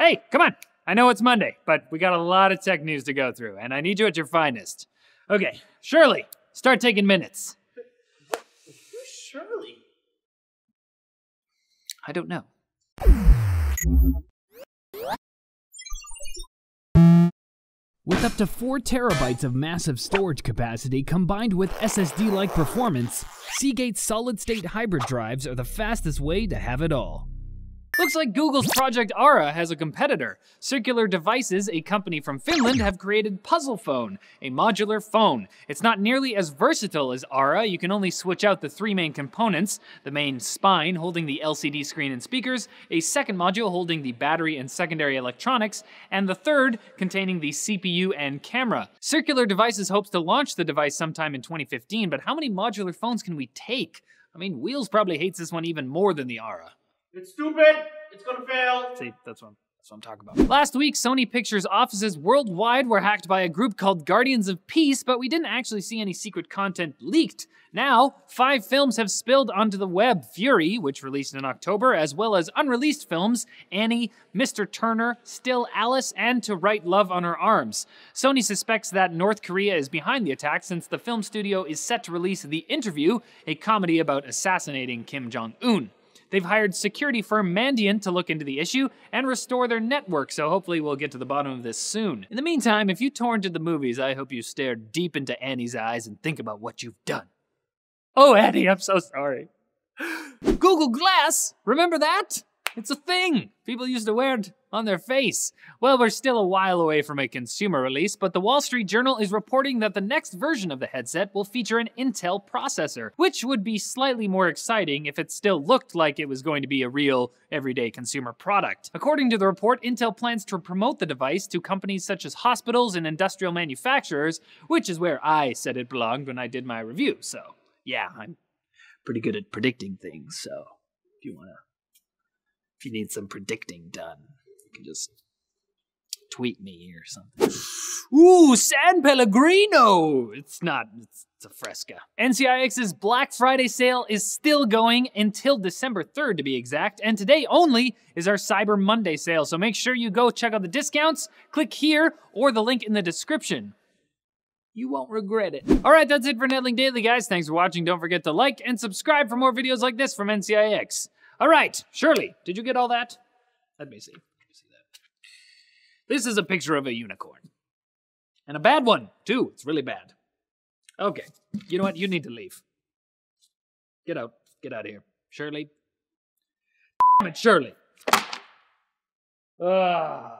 Hey, come on. I know it's Monday, but we got a lot of tech news to go through, and I need you at your finest. Okay, Shirley, start taking minutes. Who's Shirley? I don't know. With up to 4 terabytes of massive storage capacity combined with SSD like performance, Seagate's solid state hybrid drives are the fastest way to have it all. Looks like Google's Project Ara has a competitor. Circular Devices, a company from Finland, have created Puzzle Phone, a modular phone. It's not nearly as versatile as Ara. You can only switch out the three main components the main spine holding the LCD screen and speakers, a second module holding the battery and secondary electronics, and the third containing the CPU and camera. Circular Devices hopes to launch the device sometime in 2015, but how many modular phones can we take? I mean, Wheels probably hates this one even more than the Ara. It's stupid. It's gonna fail. See, that's what, that's what I'm talking about. Last week, Sony Pictures offices worldwide were hacked by a group called Guardians of Peace, but we didn't actually see any secret content leaked. Now, five films have spilled onto the web Fury, which released in October, as well as unreleased films Annie, Mr. Turner, Still Alice, and To Write Love on Her Arms. Sony suspects that North Korea is behind the attack since the film studio is set to release The Interview, a comedy about assassinating Kim Jong un. They've hired security firm Mandiant to look into the issue and restore their network, so hopefully we'll get to the bottom of this soon. In the meantime, if you torrent to the movies, I hope you stare deep into Annie's eyes and think about what you've done. Oh, Annie, I'm so sorry. Google Glass, remember that? It's a thing. People used to wear it on their face. Well, we're still a while away from a consumer release, but the Wall Street Journal is reporting that the next version of the headset will feature an Intel processor, which would be slightly more exciting if it still looked like it was going to be a real, everyday consumer product. According to the report, Intel plans to promote the device to companies such as hospitals and industrial manufacturers, which is where I said it belonged when I did my review, so yeah, I'm pretty good at predicting things, so if you wanna if you need some predicting done, can just tweet me or something. Ooh, San Pellegrino! It's not, it's, it's a fresca. NCIX's Black Friday sale is still going until December 3rd to be exact, and today only is our Cyber Monday sale, so make sure you go check out the discounts, click here, or the link in the description. You won't regret it. All right, that's it for Netlinked Daily, guys. Thanks for watching. Don't forget to like and subscribe for more videos like this from NCIX. All right, Shirley, did you get all that? Let me see. Let me see that. This is a picture of a unicorn. And a bad one, too. It's really bad. Okay, you know what? You need to leave. Get out. Get out of here. Shirley. Damn it, Shirley. Ah.